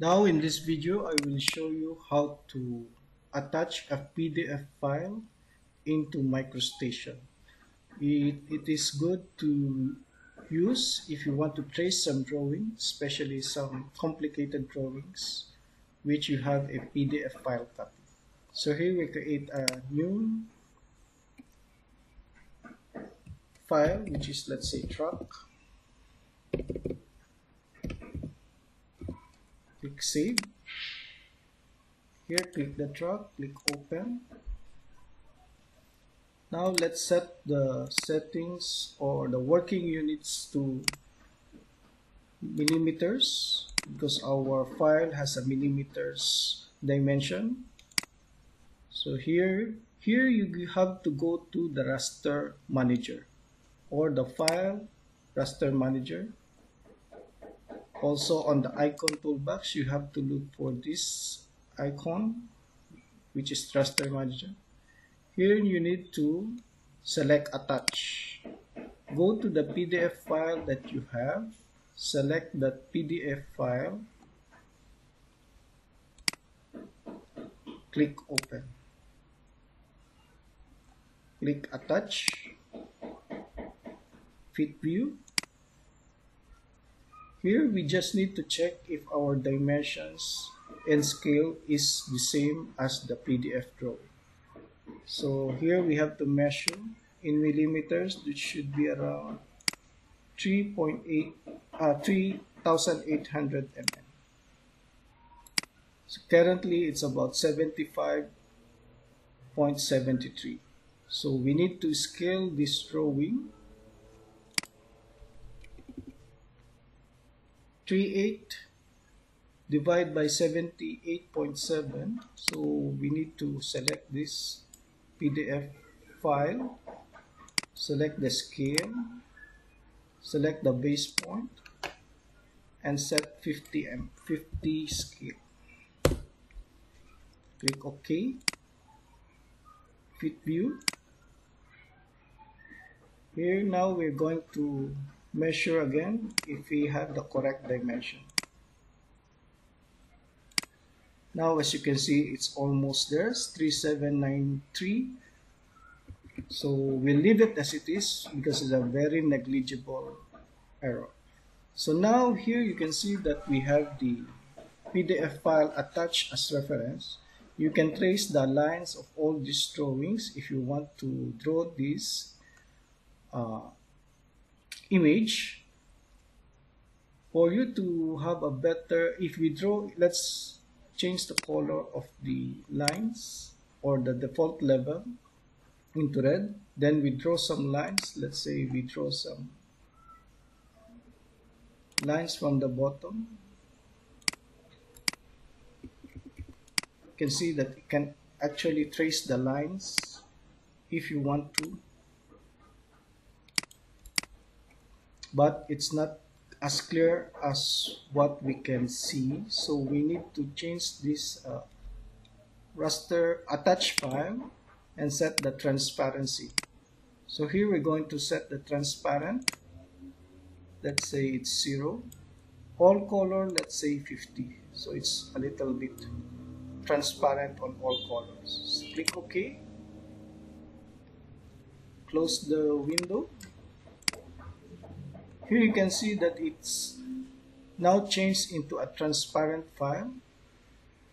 Now in this video, I will show you how to attach a PDF file into MicroStation. It, it is good to use if you want to trace some drawings, especially some complicated drawings, which you have a PDF file copy. So here we create a new file, which is let's say truck. Click save. Here click the truck click open. Now let's set the settings or the working units to millimeters because our file has a millimeters dimension. So here here you have to go to the raster manager or the file raster manager also on the icon toolbox you have to look for this icon which is raster manager. Here you need to select attach. Go to the pdf file that you have. Select that pdf file. Click open. Click attach. Fit view here we just need to check if our dimensions and scale is the same as the PDF drawing. So here we have to measure in millimeters, which should be around 3.8, uh, 3,800 mm. So currently it's about 75.73. So we need to scale this drawing 38 divide by 78.7 so we need to select this PDF file. Select the scale. Select the base point. And set 50 m 50 scale. Click OK. Fit view. Here now we're going to measure again if we have the correct dimension. Now as you can see it's almost there, it's 3793. So we'll leave it as it is because it's a very negligible error. So now here you can see that we have the PDF file attached as reference. You can trace the lines of all these drawings if you want to draw these uh, image for you to have a better if we draw let's change the color of the lines or the default level into red. Then we draw some lines. Let's say we draw some lines from the bottom. You can see that you can actually trace the lines if you want to but it's not as clear as what we can see. So we need to change this uh, raster attach file and set the transparency. So here we're going to set the transparent. Let's say it's zero. All color let's say 50 so it's a little bit transparent on all colors. Click ok. Close the window here you can see that it's now changed into a transparent file.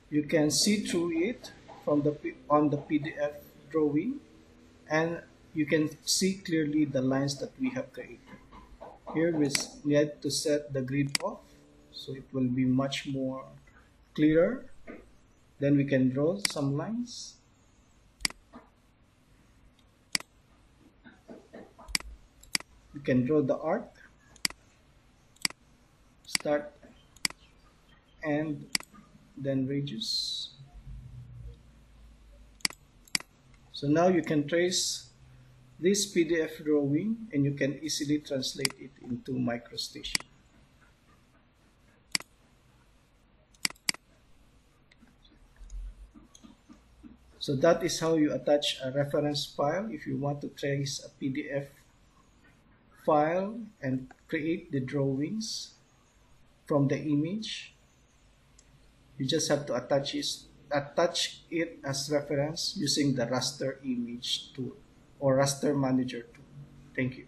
You can see through it from the on the PDF drawing and you can see clearly the lines that we have created. Here we need to set the grid off so it will be much more clearer. Then we can draw some lines. We can draw the arc start. And then radius so now you can trace this PDF drawing and you can easily translate it into MicroStation. So that is how you attach a reference file if you want to trace a PDF file and create the drawings from the image You just have to attach it, attach it as reference using the raster image tool or raster manager tool. Thank you.